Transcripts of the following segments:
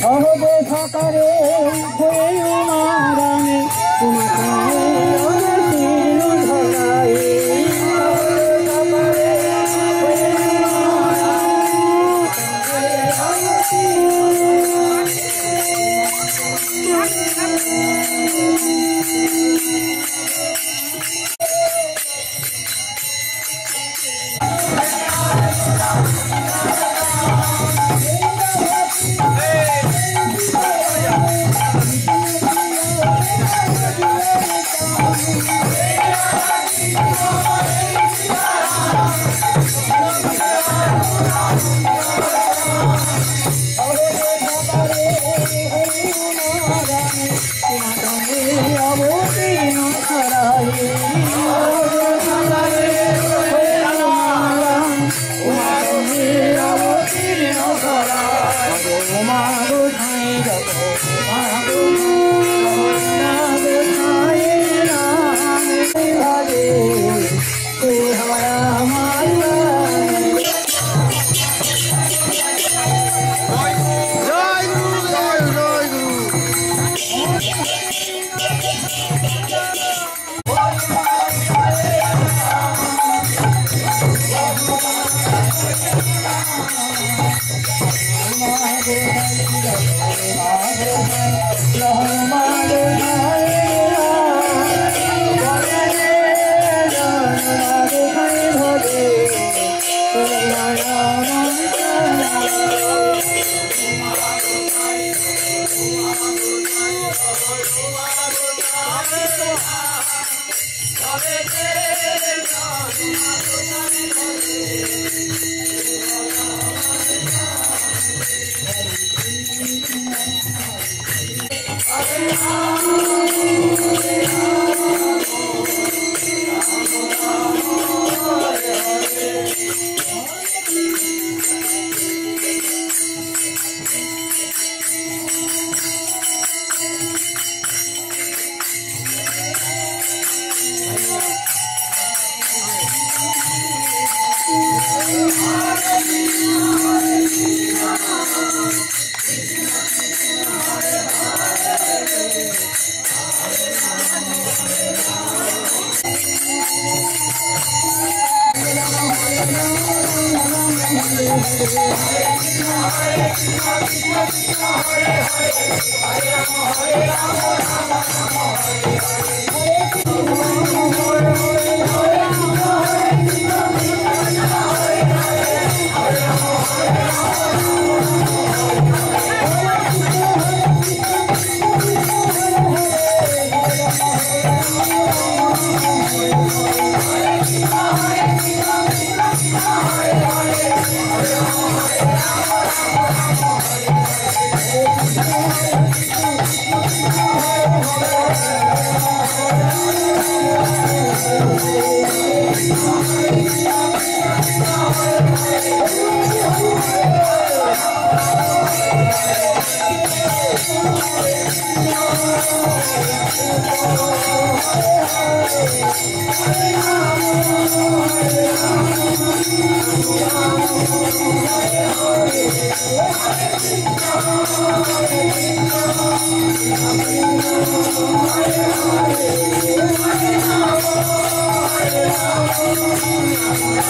সহজে সকারে Hare Hare I'm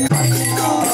Let's go.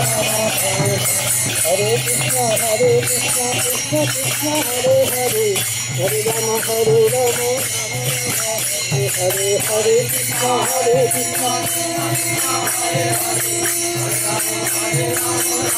Hare Krishna Hare Krishna Krishna Krishna Hare Hare Hare Ram Hare Ram Hare Hare Krishna Hare Krishna Hare Krishna Hare Hare Krishna Krishna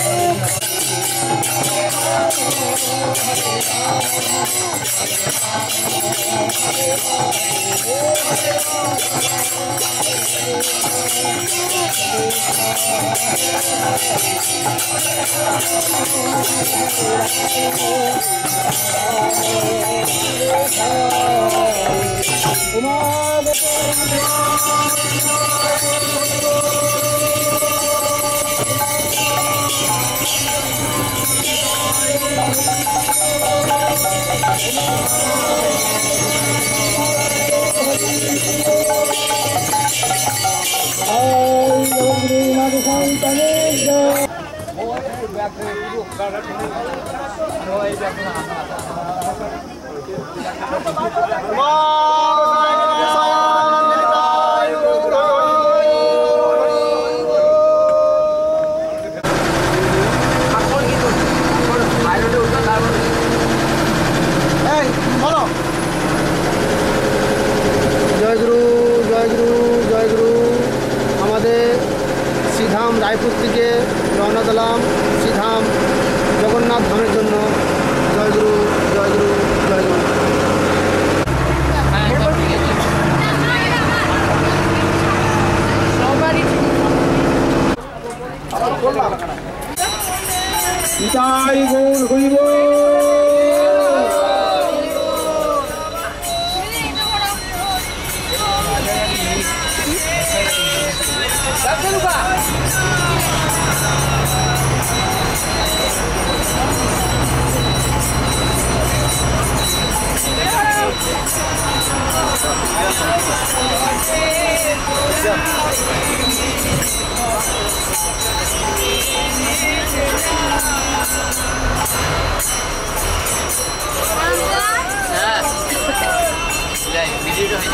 Kumar うまーい Raipur থেকে রওনা দিলাম শ্রীধাম জগন্নাথ ধামের জন্য। জয় গুরু জয় গুরু, জয় গৌর হইব। 哎，来，美女都来了。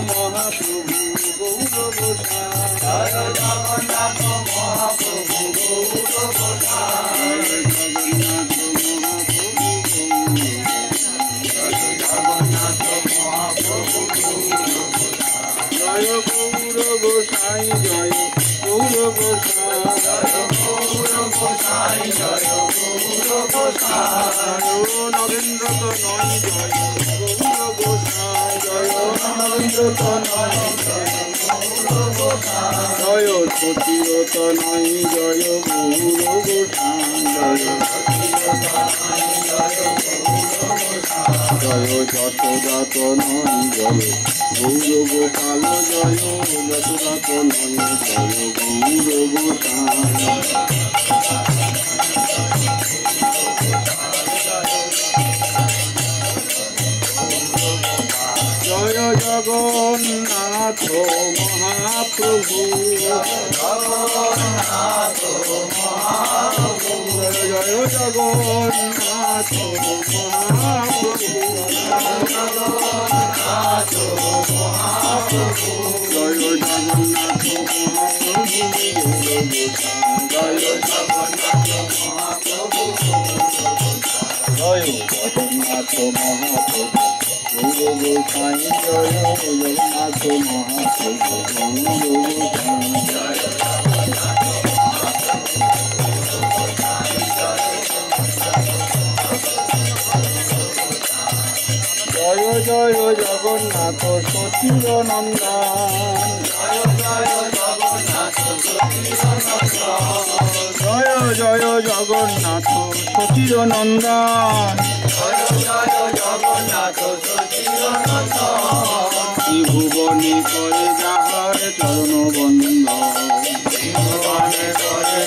মহা জয় সতীর তনয় জয় গৌর গোসাই জয় জয় যশোদা তনয় জয় জয় যশোদা তনয় জয় গৌর গোসাই জয় জগন্নাথ মহাপ্রভু জয় জগন্নাথ মহাপ্রভু জয় জগন্নাথ মহাপ্রভু জয় জয় জগন্নাথ মহাপ্রভু গৌর গোসাই জয় জগন্নাথ মহাপ্রভু গৌর গোসাই জয় জয় জগন্নাথ সচির নন্দন জয় জয় জগন্নাথ বন্ধ ত্রিভুবনে করে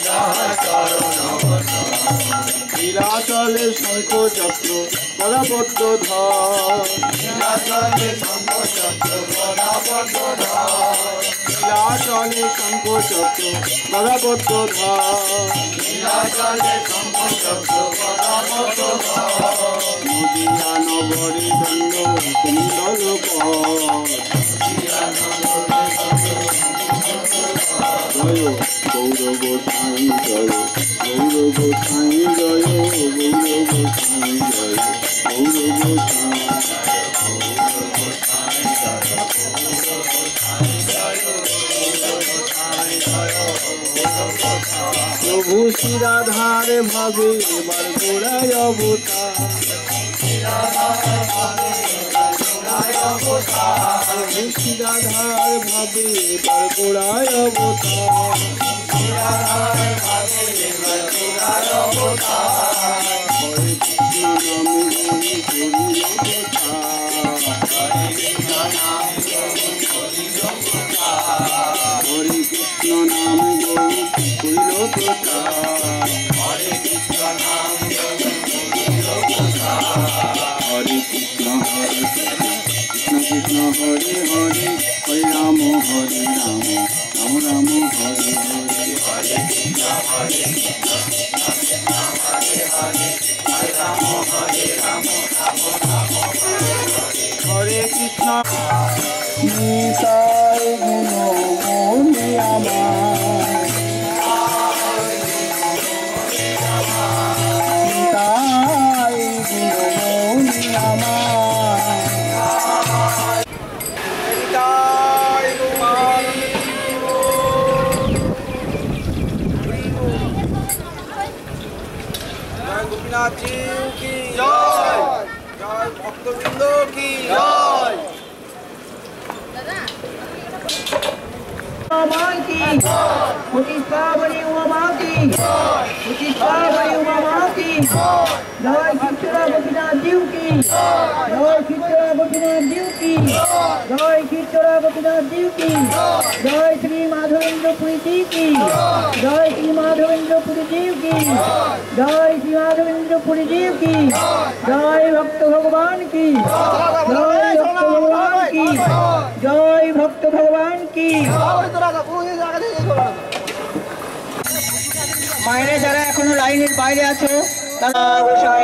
যাহার চরণ নীলাচলে শঙ্খ চক্র পরাবদ্ধ ধর। নীলাচলে শঙ্খ চক্র পরাবদ্ধ ধর। নদিয়া নগরী দণ্ড কুণ্ডল পর জয় গৌর গোসাই জয় গৌর গোসাই জয় গৌর গোসাই জয় গৌর গোসাই প্রভু শিরাধার ভাবে এবার গোড়ায় অবতার। প্রভু ভাবে এবার গোড়ায় অবতার। Hare Hare, Hare Rama, Hare Rama. হরে কৃষ্ণ। নিতাই গুণ মনে আমার भगवान की प्रतिष्ठा बड़ी उमा माँ की प्रतिष्ठा बड़ी उमा माँ की जय खिचड़ा गोपीनाथ जीव की जय खिचड़ा Gopinath ডিউটি। জয় কীর্তরা গোপীনাথ ডিউটি। জয় শ্রী মাধবেন্দ্র পুরী জয় শ্রী মাধবেন্দ্র পুরী ডিউটি। জয় শ্রী মাধবেন্দ্র পুরী ডিউটি। জয় ভক্ত ভগবান কি? জয় ভক্ত ভগবান কি? জয় ভক্ত ভগবান কি? মায়েরা যারা এখনও লাইনের বাইরে আছো, তারা গোসাই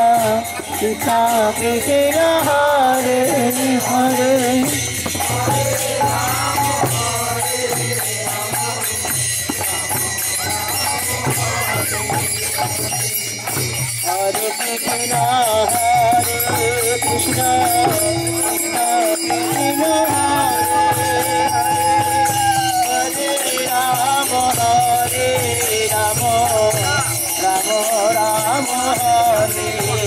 কৃষ্ণ কৃষ্ণ হরে হরে হরে কৃষ্ণ হরে Krishna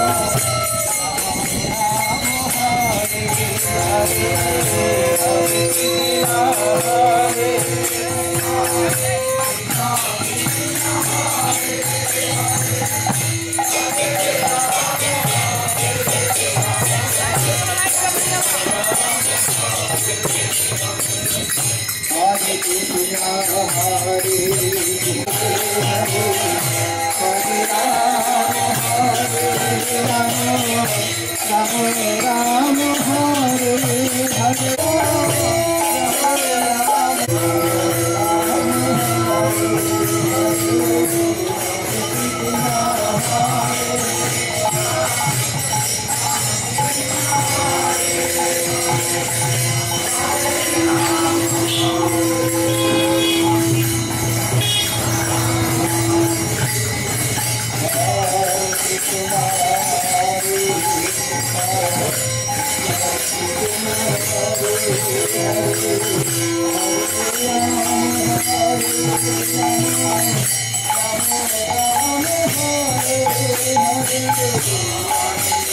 Hare Hare Thank you.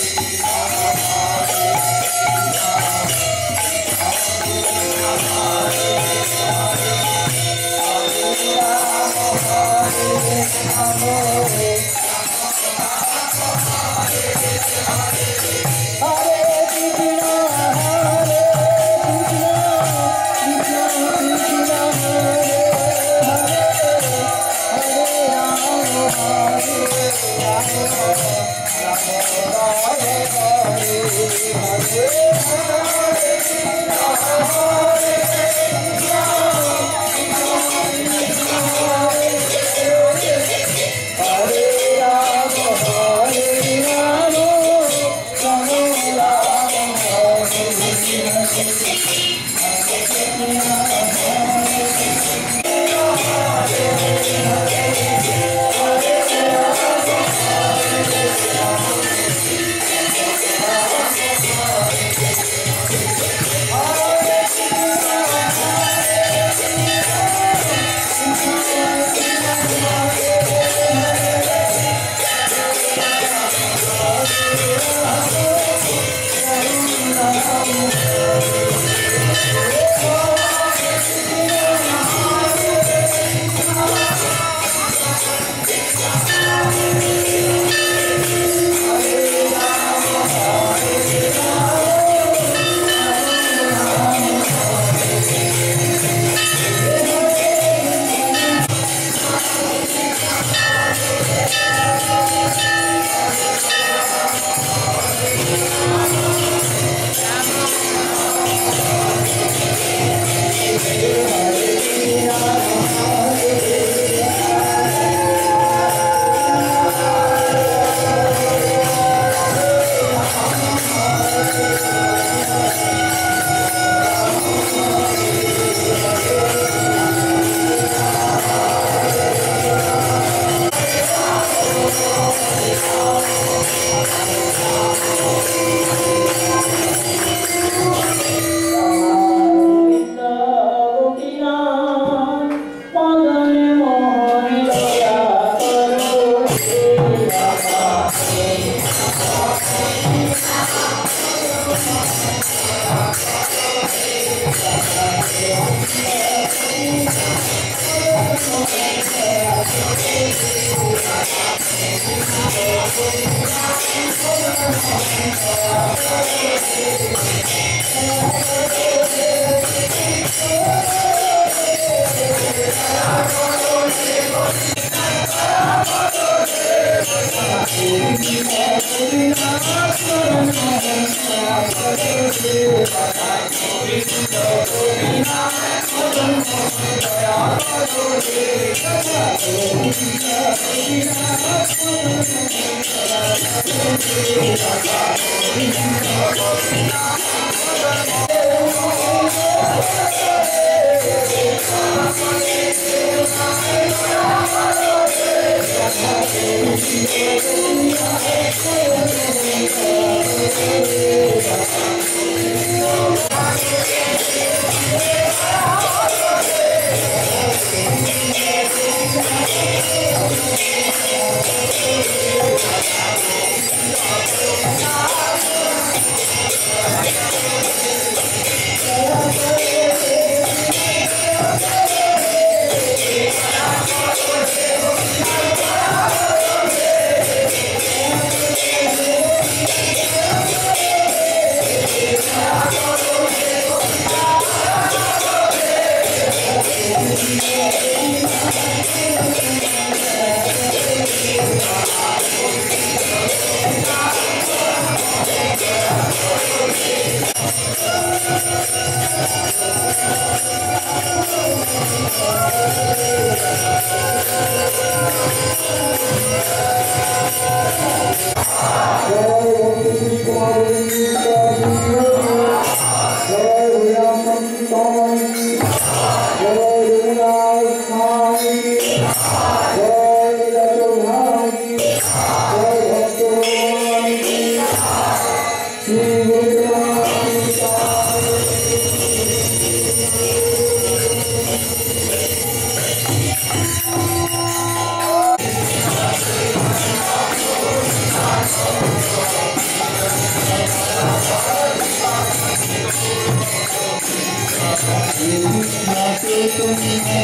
Hare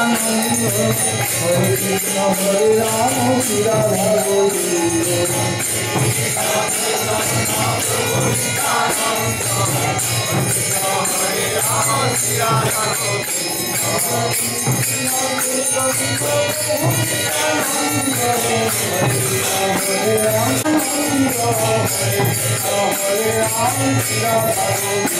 Rama, Hare Rama, Rama Rama,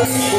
I'm